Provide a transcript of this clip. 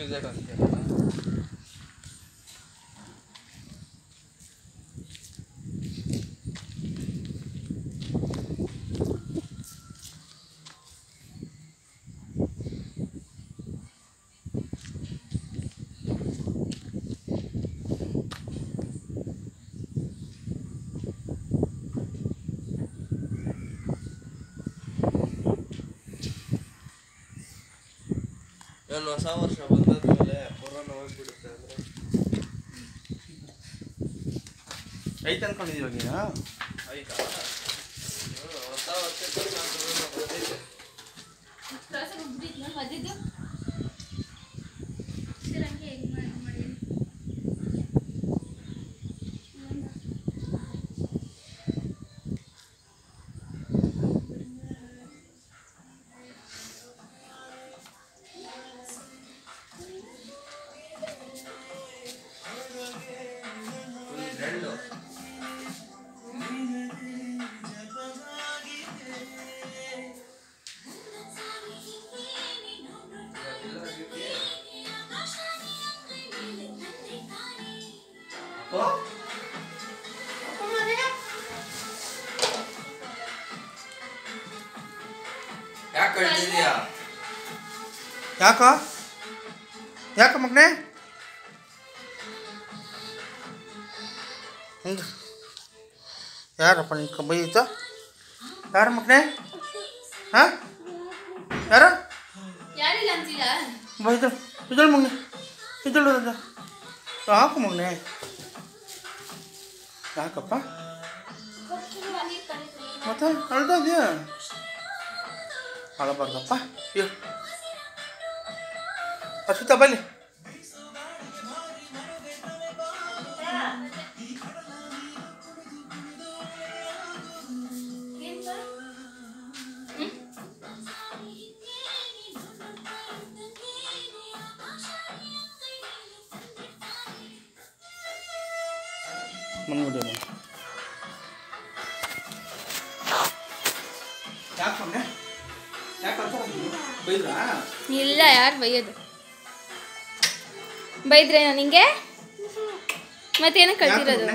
ミュー。ಏನು ಹೊಸ ವರ್ಷ ಬಂದಾದ್ಮೇಲೆ ಕೊರೋನಾ ಹೋಗ್ಬಿಡುತ್ತೆ ಅಂದರೆ. ಐತೆ ಅನ್ಕೊಂಡಿದೀವ ನೀನು? ಐತಾ ಹೊಸ ವರ್ಷಕ್ಕೆ ನಾನು ಕೊರೋನಾ ಬಂದಿದ್ದೆ. क्या कर दीजिए क्या क्या मगने? यार अपन कभी तो। यार मकने हाँ? यार? यार ही। लंची यार तो इधर इधर हाँ को मगने? ಯಾಕಪ್ಪ? ಮತ್ತೆ ಅಳ್ತಾ ಇದೆಯಾ ಅಳಬಾರ್ದಪ್ಪ ಅಶ್ವಿತಾ ಬನ್ನಿ. ಬೈದ್ರಾ? ಇಲ್ಲ ಯಾರು ಬೈಯೋದು? ಬೈದ್ರೆ ನಿಂಗೆ? ಮತ್ತೇನೋ ಕಳ್ತಿರೋದು